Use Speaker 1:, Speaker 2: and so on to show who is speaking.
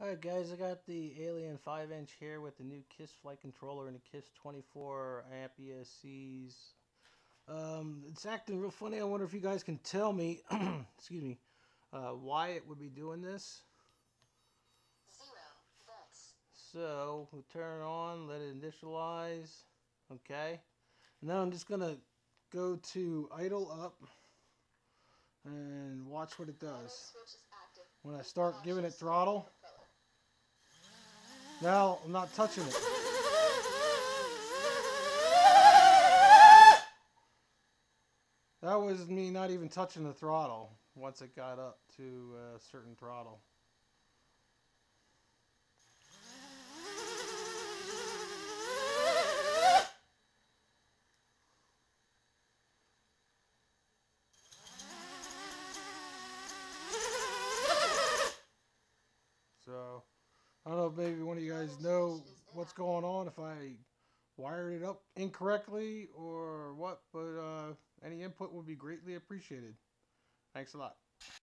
Speaker 1: Alright guys, I got the Alien 5 inch here with the new KISS flight controller and the KISS 24 amp ESCs. Um, it's acting real funny. I wonder if you guys can tell me, excuse me, uh, why it would be doing this. So, we'll turn it on, let it initialize, okay. And then I'm just going to go to idle up and watch what it does. When I start giving it throttle, now I'm not touching it. That was me not even touching the throttle once it got up to a certain throttle. So, I don't know maybe one of you guys know what's going on, if I wired it up incorrectly or what, but uh, any input would be greatly appreciated. Thanks a lot.